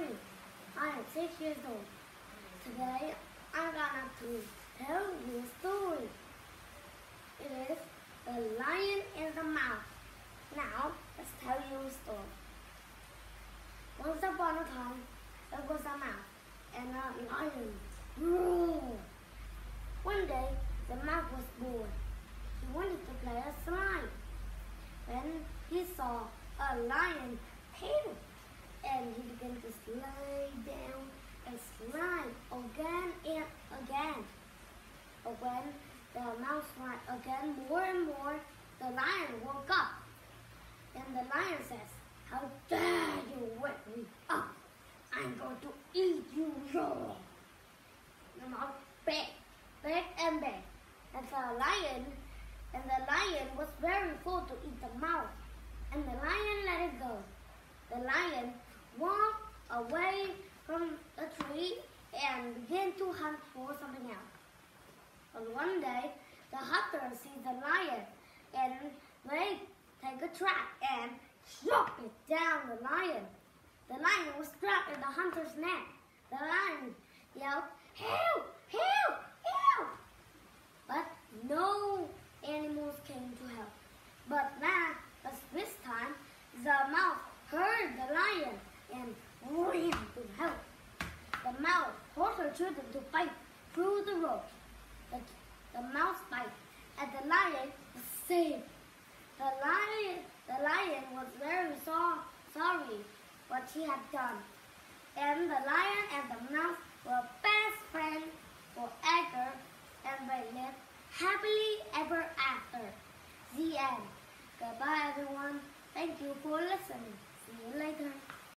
I am six years old. Today I'm gonna to tell you a story. It is The Lion and the Mouse. Now let's tell you a story. Once upon a time there was a mouse and a lion. One day the mouse was bored. He wanted to play a slide. Then he saw a lion tail and he began to slide down and slide again and again. But when the mouse went again more and more, the lion woke up. And the lion says, How dare you wake me up? I'm going to eat you raw. The mouse begged, begged and begged. And the lion and the lion was very full to eat the mouse. And the lion let it go. The lion walked away from the tree and began to hunt for something else. But one day, the hunter sees a lion and they take a trap and chop it down the lion. The lion was trapped in the hunter's net. The lion yelled, Help! Help! Help! But no animals came to help. But now, this time, the mouse heard the lion and ran to help. The forced her children to fight through the ropes. The, the mouse bite and the lion was saved. The lion, the lion was very so, sorry what he had done. And the lion and the mouse were best friends forever and they lived happily ever after. The end. Goodbye everyone. Thank you for listening.